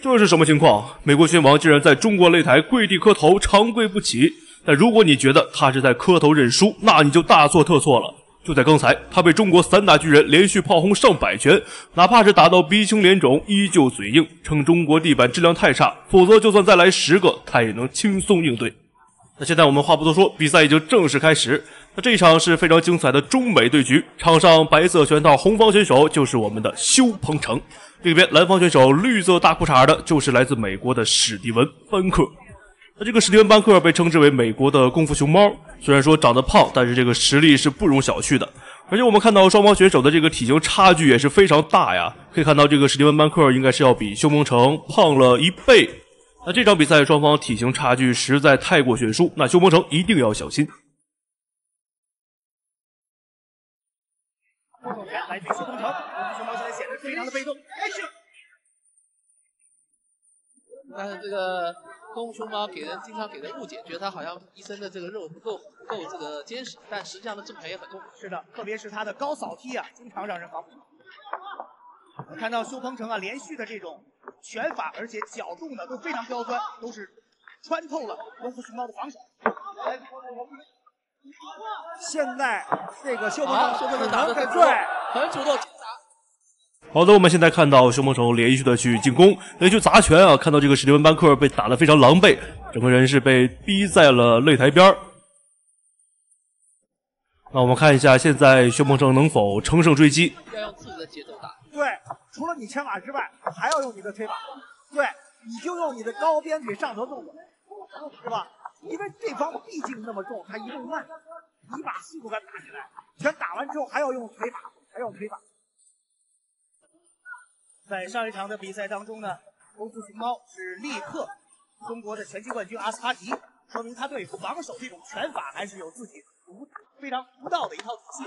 这是什么情况？美国拳王竟然在中国擂台跪地磕头，长跪不起。但如果你觉得他是在磕头认输，那你就大错特错了。就在刚才，他被中国散打巨人连续炮轰上百拳，哪怕是打到鼻青脸肿，依旧嘴硬，称中国地板质量太差，否则就算再来十个，他也能轻松应对。那现在我们话不多说，比赛已经正式开始。那这一场是非常精彩的中美对局，场上白色拳套红方选手就是我们的修鹏程。另一边，蓝方选手绿色大裤衩的，就是来自美国的史蒂文·班克。那这个史蒂文·班克被称之为美国的功夫熊猫，虽然说长得胖，但是这个实力是不容小觑的。而且我们看到双方选手的这个体型差距也是非常大呀，可以看到这个史蒂文·班克应该是要比修鹏程胖了一倍。那这场比赛双方体型差距实在太过悬殊，那修鹏程一定要小心。来自修鹏程。我们熊猫现在显得非常的被动，但是这个功夫熊猫给人经常给人误解，觉得他好像一身的这个肉不够不够这个坚实，但实际上的正拳也很重。是的，特别是他的高扫踢啊，经常让人防不住。看到修鹏程啊，连续的这种拳法，而且角度呢都非常刁钻，都是穿透了功夫熊猫的防守。现在这个修鹏程，修鹏程打的很对，很主动。好的，我们现在看到修鹏程连续的去进攻，连续砸拳啊！看到这个史蒂文·班克被打得非常狼狈，整个人是被逼在了擂台边儿。那我们看一下，现在薛鹏程能否乘胜追击？要用自己的节奏打。对，除了你牵马之外，还要用你的推法。对，你就用你的高鞭腿上头动作，是吧？因为对方毕竟那么重，他移动慢，你把速度感打起来，拳打完之后还要用腿法，还要用腿法。在上一场的比赛当中呢，功夫熊猫是力克中国的拳击冠军阿斯帕提，说明他对防守这种拳法还是有自己独非常独到的一套体系。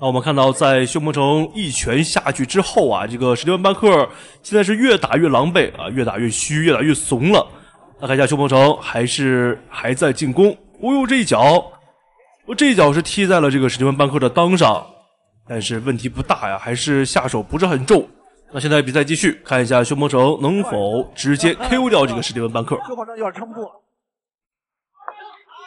那我们看到，在修鹏程一拳下去之后啊，这个史蒂文·班克现在是越打越狼狈啊，越打越虚，越打越怂了。那看一下修鹏程还是还在进攻，哦呦这一脚，我这一脚是踢在了这个史蒂文·班克的裆上。但是问题不大呀，还是下手不是很重。那现在比赛继续，看一下修鹏程能否直接 KO 掉这个史蒂文·班克。修鹏程有点撑不住了。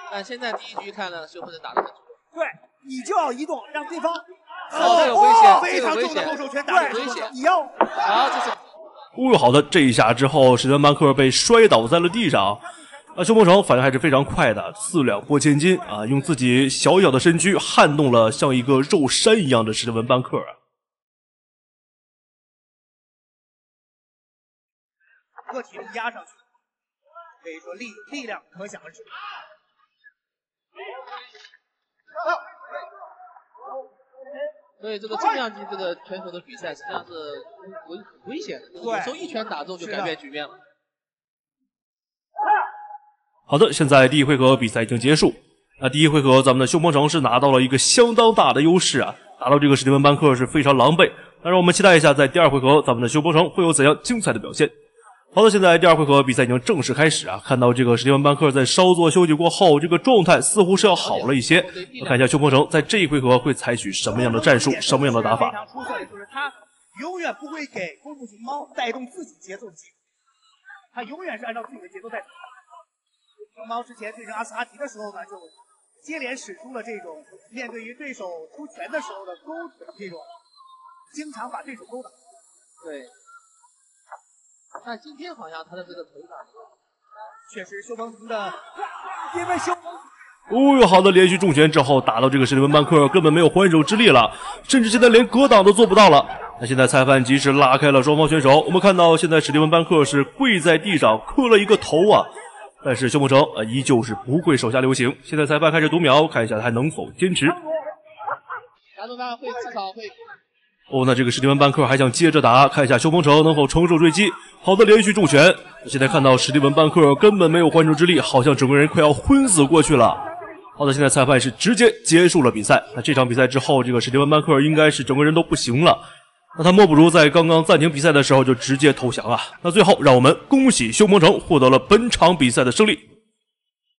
但现在第一局看呢，修鹏程打的很足。对，你就要移动，让对方。哦，这个危险，非常重的后手拳打危险。你要。好，这是。哦，好的，这一下之后，史蒂文·班克被摔倒在了地上。啊，修鹏程反应还是非常快的，四两拨千斤啊，用自己小小的身躯撼动了像一个肉山一样的史蒂文·班克啊。个体力压上去，可以说力力量可想而知。所以这个重量级这个拳手的比赛实际上是危危险的，有时候一拳打中就改变局面了。好的，现在第一回合比赛已经结束。那第一回合，咱们的修鹏城是拿到了一个相当大的优势啊，打到这个史蒂文·班克是非常狼狈。但是我们期待一下，在第二回合，咱们的修鹏城会有怎样精彩的表现。好的，现在第二回合比赛已经正式开始啊，看到这个史蒂文·班克在稍作休息过后，这个状态似乎是要好了一些。看一下邱鹏程在这一回合会采取什么样的战术，什么样的打法。非常出色的就是他永远不会给功夫熊猫带动自己节奏的机会，他永远是按照自己的节奏在走。熊猫之前对阵阿斯哈提的时候呢，就接连使出了这种面对于对手出拳的时候的勾腿这种，经常把对手勾倒。对。但今天好像他的这个腿法，确实修鹏程的，因为修。哦呦，好的，连续重拳之后打到这个史蒂文·班克根本没有还手之力了，甚至现在连格挡都做不到了。那现在裁判及时拉开了双方选手，我们看到现在史蒂文·班克是跪在地上磕了一个头啊。但是修鹏程呃依旧是不会手下留情。现在裁判开始读秒，看一下他还能否坚持。打中他会至少会。哦，那这个史蒂文·班克还想接着打，看一下修鹏程能否承受追击。好的，连续重拳。现在看到史蒂文·班克根本没有还手之力，好像整个人快要昏死过去了。好的，现在裁判是直接结束了比赛。那这场比赛之后，这个史蒂文·班克应该是整个人都不行了。那他莫不如在刚刚暂停比赛的时候就直接投降啊！那最后，让我们恭喜修鹏程获得了本场比赛的胜利。